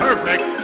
Perfect.